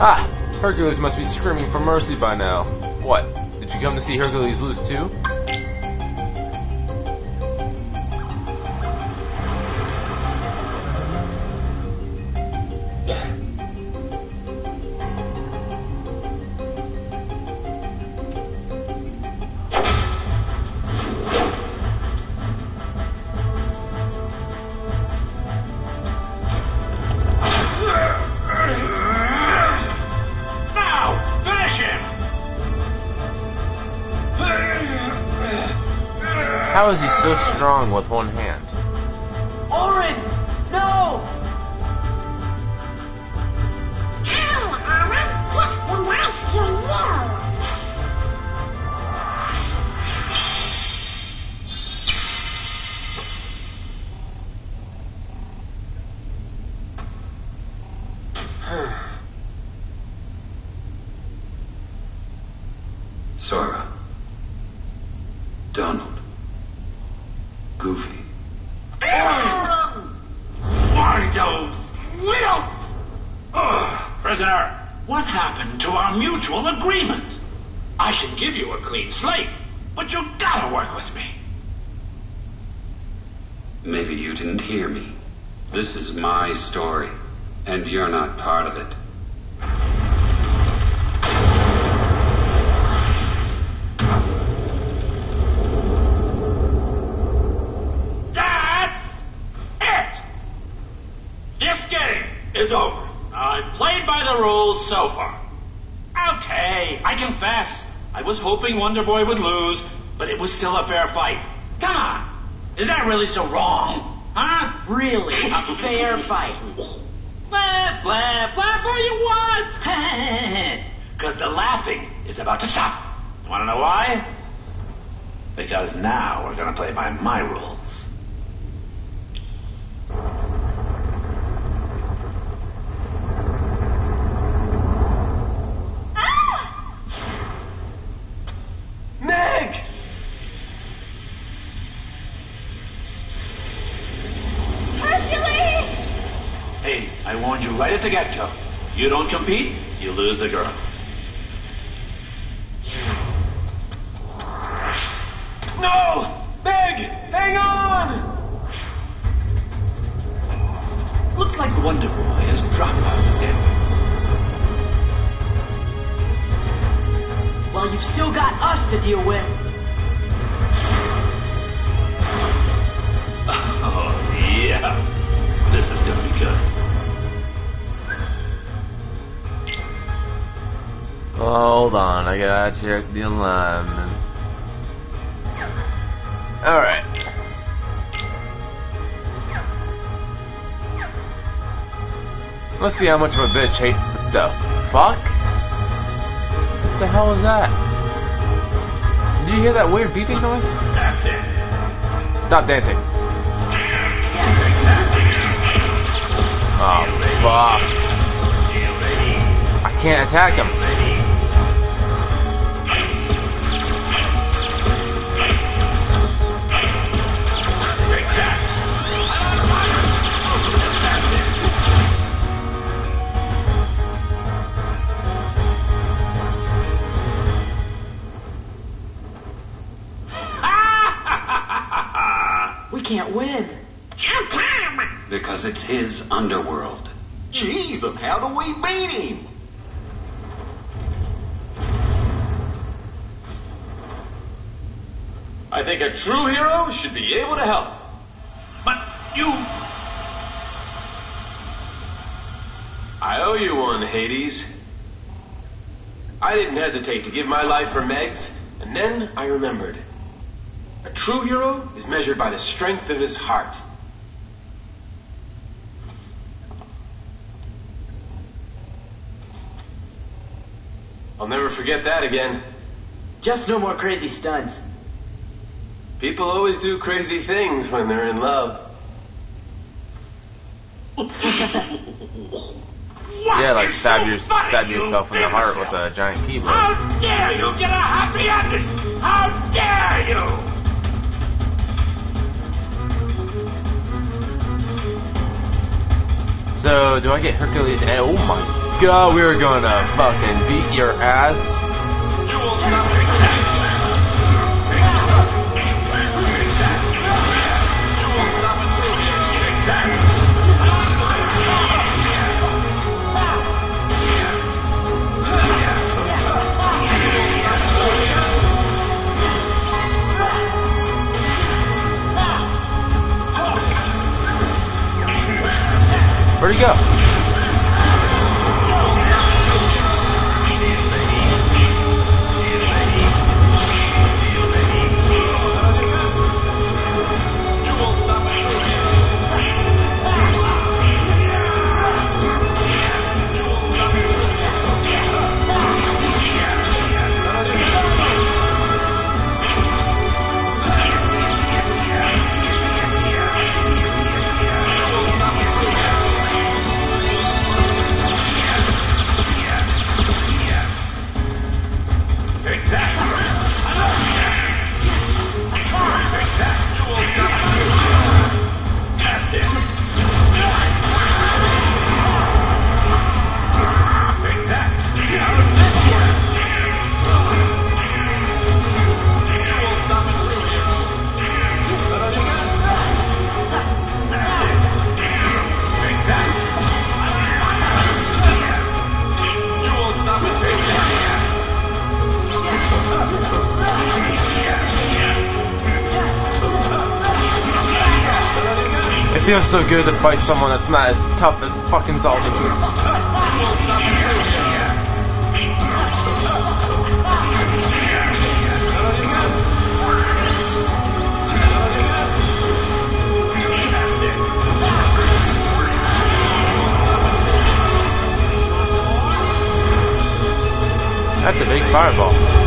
Ah, Hercules must be screaming for mercy by now. What? Did you come to see Hercules lose too? How is he so strong with one hand? Auron! No! Hi, Owen. Just be nice to you. Sora. Donald. Goofy. Why those little... Ugh, prisoner, what happened to our mutual agreement? I can give you a clean slate, but you gotta work with me. Maybe you didn't hear me. This is my story, and you're not part of it. That's it! This game is over. I've played by the rules so far. Okay, I confess. I was hoping Wonder Boy would lose, but it was still a fair fight. Come on. Is that really so wrong? Huh? Really, a fair fight. Laugh, laugh, laugh all you want. Because the laughing is about to stop. You want to know why? Because now we're going to play by my rules. Meg! Hercules! Hey, I warned you right at the get-go. You don't compete, you lose the girl. No! Meg! Hang on! Looks like Wonder Boy has dropped out the standing. Well, you've still got us to deal with. Oh, yeah. This is gonna be good. Hold on, I gotta check the alignment. Alright. Let's see how much of a bitch hate the fuck? What the hell was that? Did you hear that weird beeping noise? That's it. Stop dancing. Oh fuck. I can't attack him. Underworld. Gee, then how do we beat him? I think a true hero should be able to help. But you. I owe you one, Hades. I didn't hesitate to give my life for Meg's, and then I remembered. A true hero is measured by the strength of his heart. I'll never forget that again. Just no more crazy stunts. People always do crazy things when they're in love. Yeah, like stab, your, stab yourself in the heart with a giant keyblade. How dare you get a happy ending? How dare you? So, do I get Hercules and... Oh my go. We're gonna fucking beat your ass. Where'd he go? feels so good to fight someone that's not as tough as fucking Xaldin. That's a big fireball.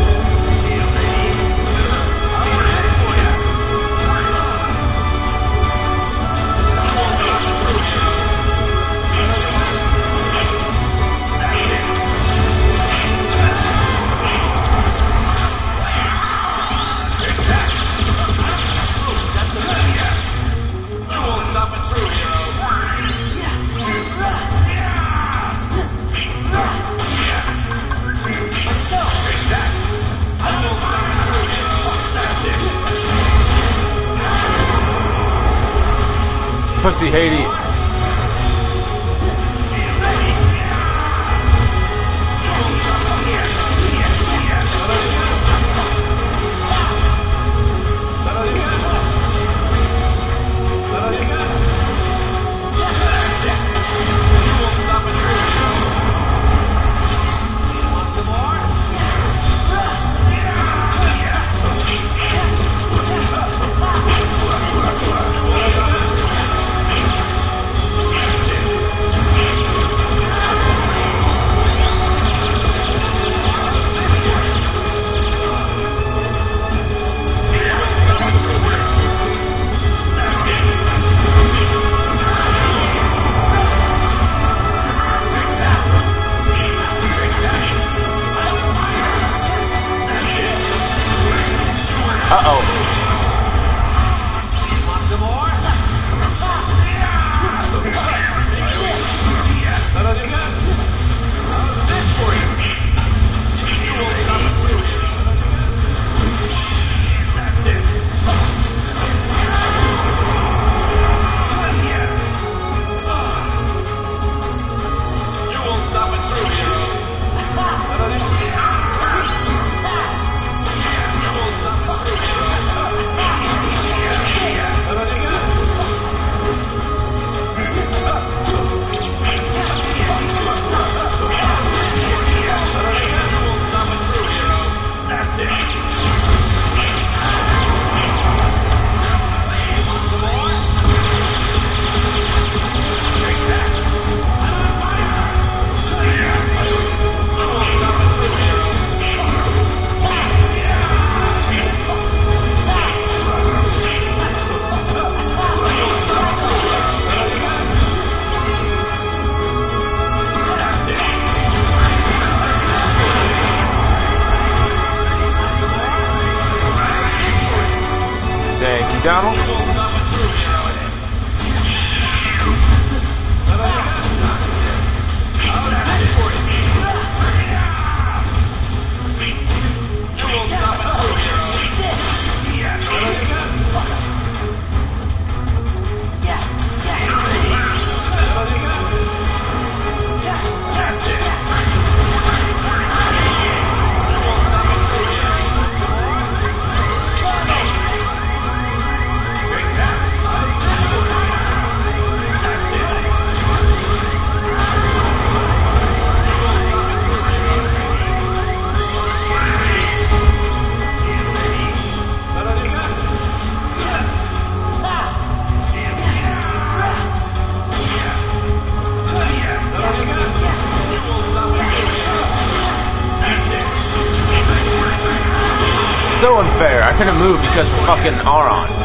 pussy Hades. Because fucking Auron.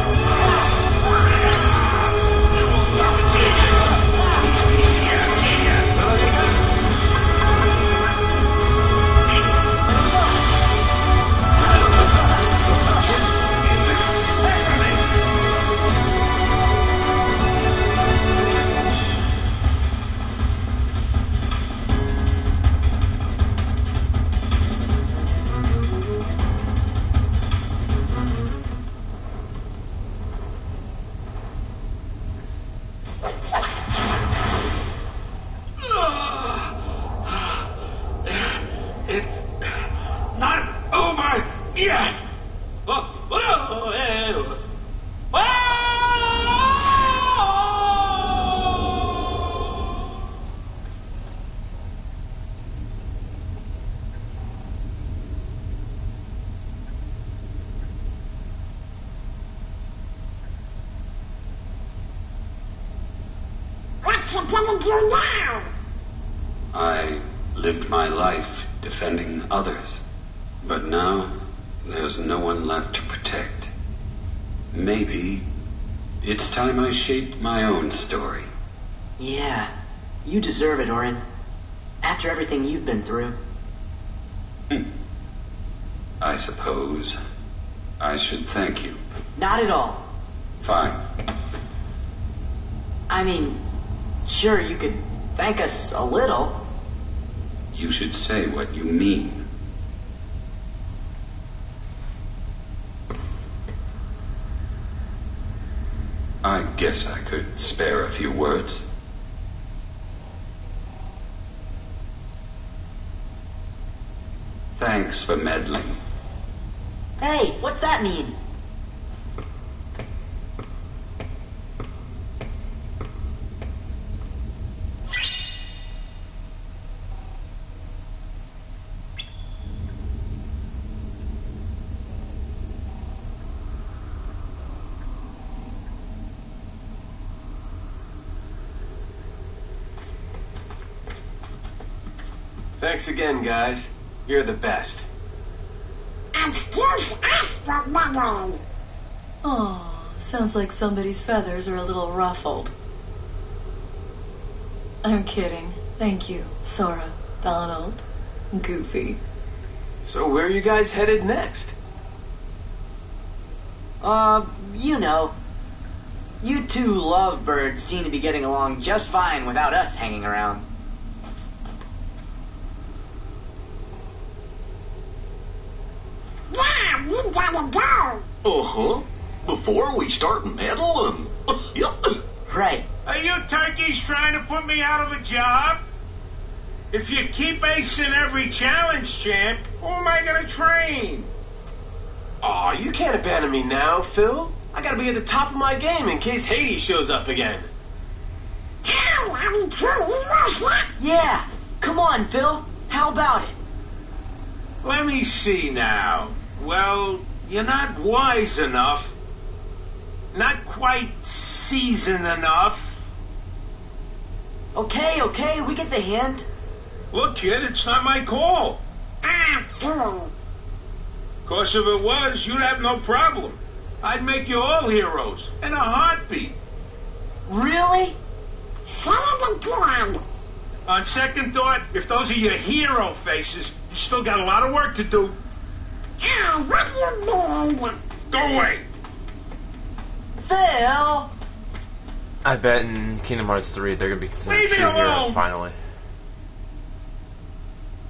Not over yet. Oh, oh, eh, oh. What's he gonna do now? I lived my life defending others, but now there's no one left to protect. Maybe it's time I shaped my own story. Yeah, you deserve it, Auron. After everything you've been through. Hmm. I suppose I should thank you. Not at all. Fine. I mean, sure, you could thank us a little. You should say what you mean. Guess I could spare a few words. Thanks for meddling. Hey, what's that mean? Thanks again, guys. You're the best. Excuse us for meddling. Oh, sounds like somebody's feathers are a little ruffled. I'm kidding. Thank you, Sora, Donald, Goofy. So where are you guys headed next? Uh, you know. You two lovebirds seem to be getting along just fine without us hanging around. Yeah, we gotta go. Uh-huh. Before we start meddling. yep. Right. Are you turkeys trying to put me out of a job? If you keep acing every challenge, champ, who am I gonna train? Aw, you can't abandon me now, Phil. I gotta be at the top of my game in case Hades shows up again. Hey, are we true heroes yet? Yeah. Come on, Phil. How about it? Let me see now. Well, you're not wise enough. Not quite seasoned enough. Okay, okay, we get the hint. Look, kid, it's not my call. Ah, fool. Cause if it was, you'd have no problem. I'd make you all heroes in a heartbeat. Really? Say it again. On second thought, if those are your hero faces, you still got a lot of work to do. What do you mean? Go away. Phil! I bet in Kingdom Hearts 3 they're gonna be considered Leave true heroes alone. finally.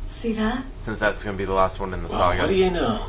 See that? Since that's gonna be the last one in the Well, saga. what do you know?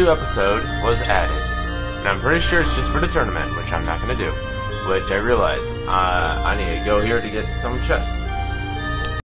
New episode was added. And I'm pretty sure it's just for the tournament, which I'm not going to do. Which I realize uh, I need to go here to get some chest.